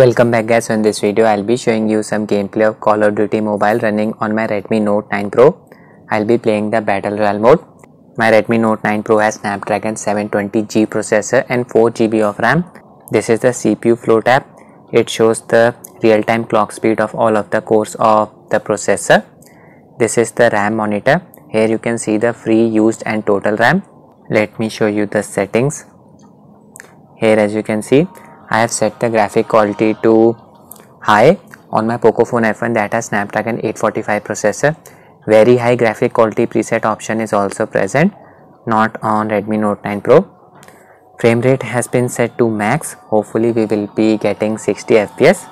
Welcome back guys, so in this video I'll be showing you some gameplay of Call of Duty Mobile running on my Redmi Note 9 Pro. I'll be playing the Battle Royale mode. My Redmi Note 9 Pro has Snapdragon 720G processor and 4GB of RAM. This is the CPU Float app. It shows the real-time clock speed of all of the cores of the processor. This is the RAM monitor. Here you can see the free used and total RAM. Let me show you the settings. Here as you can see I have set the graphic quality to high on my Pocophone F1 that has Snapdragon 845 processor. Very high graphic quality preset option is also present, not on Redmi Note 9 Pro. Frame rate has been set to max. Hopefully we will be getting 60 FPS.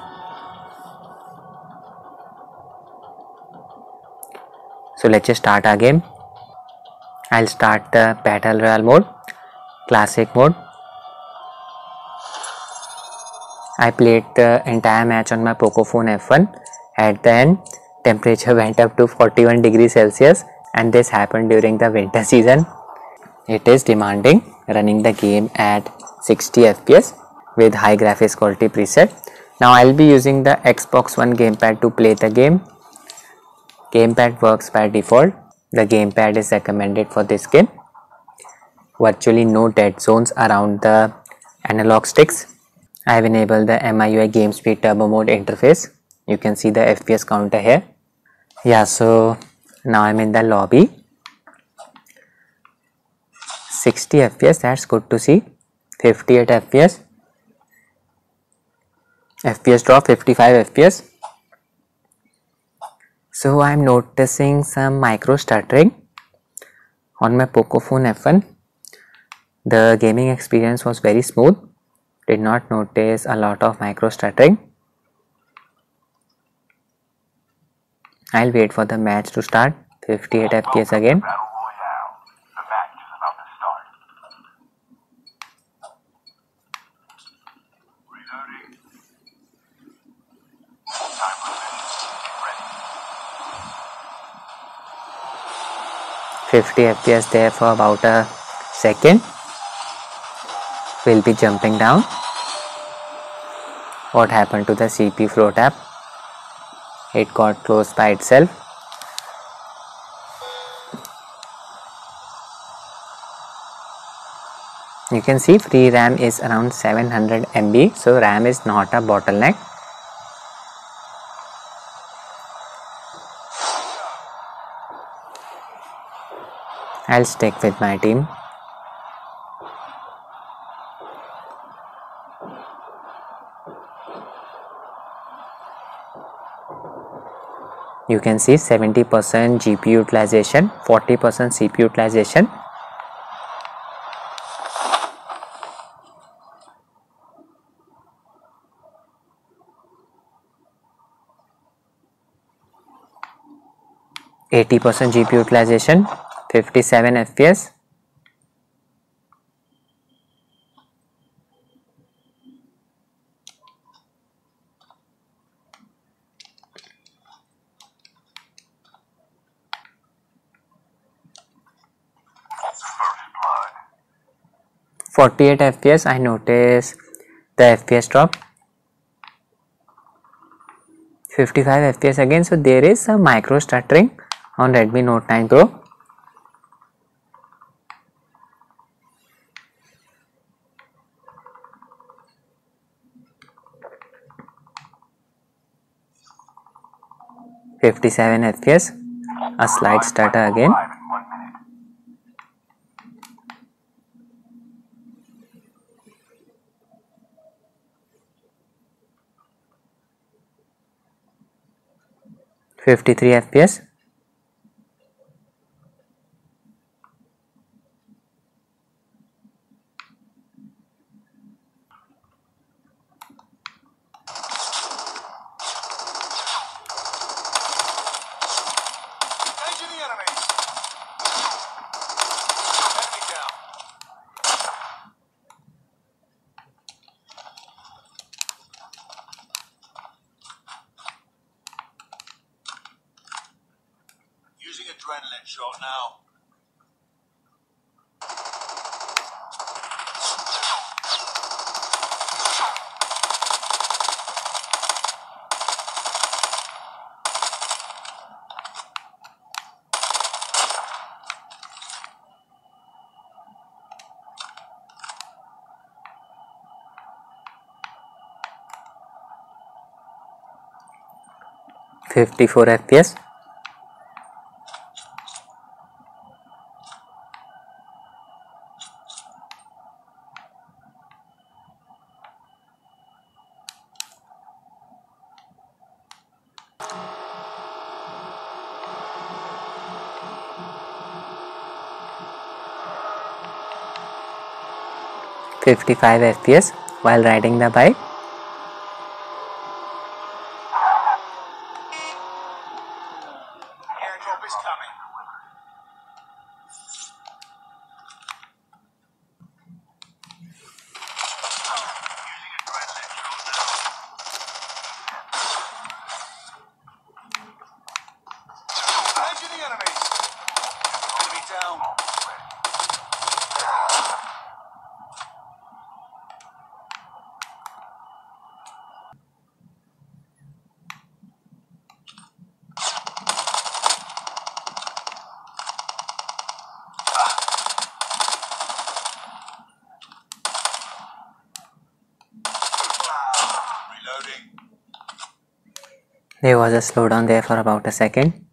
So let's just start our game. I'll start the Battle Royale mode, Classic mode I played the entire match on my Pocophone F1. At the end, temperature went up to 41 degrees Celsius and this happened during the winter season. It is demanding running the game at 60 FPS with high graphics quality preset. Now I'll be using the Xbox One gamepad to play the game. Gamepad works by default. The gamepad is recommended for this game. Virtually no dead zones around the analog sticks I have enabled the MIUI game speed turbo mode interface. You can see the FPS counter here. Yeah, so now I'm in the lobby. 60 FPS, that's good to see. 58 FPS. FPS drop 55 FPS. So I'm noticing some micro stuttering on my Pocophone F1. The gaming experience was very smooth did not notice a lot of micro stuttering. I'll wait for the match to start 58 FPS again. Fifty FPS there for about a second. We'll be jumping down. What happened to the CP Float app it got closed by itself. You can see free RAM is around 700 MB so RAM is not a bottleneck. I'll stick with my team you can see 70% GPU utilization 40% CPU utilization. Eighty percent GPU utilization, fifty-seven FPS, 48 fps i notice the fps drop 55 fps again so there is some micro stuttering on redmi note 9 pro Fifty-seven FPS, a slight stutter again. 53 fps 54 fps Fifty-five FPS while riding the bike. There was a slowdown there for about a second.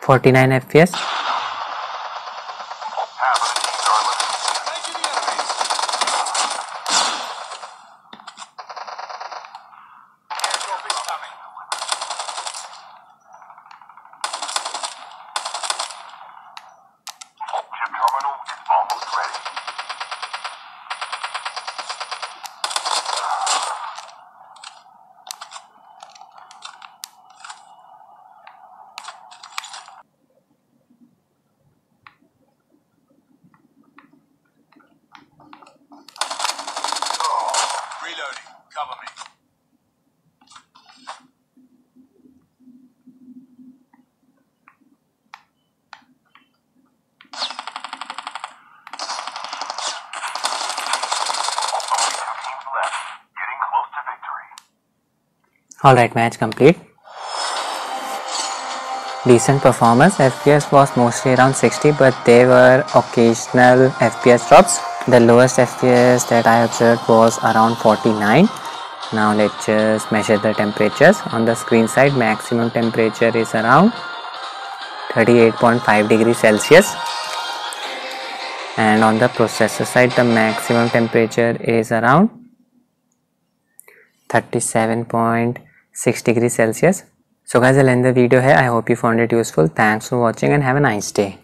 Forty-nine FPS. Alright, match complete. Decent performance. FPS was mostly around 60, but there were occasional FPS drops. The lowest FPS that I observed was around 49. Now let's just measure the temperatures. On the screen side, maximum temperature is around 38.5 degrees Celsius. And on the processor side, the maximum temperature is around 37.6 degrees celsius. So guys i'll end the video here. I hope you found it useful. Thanks for watching and have a nice day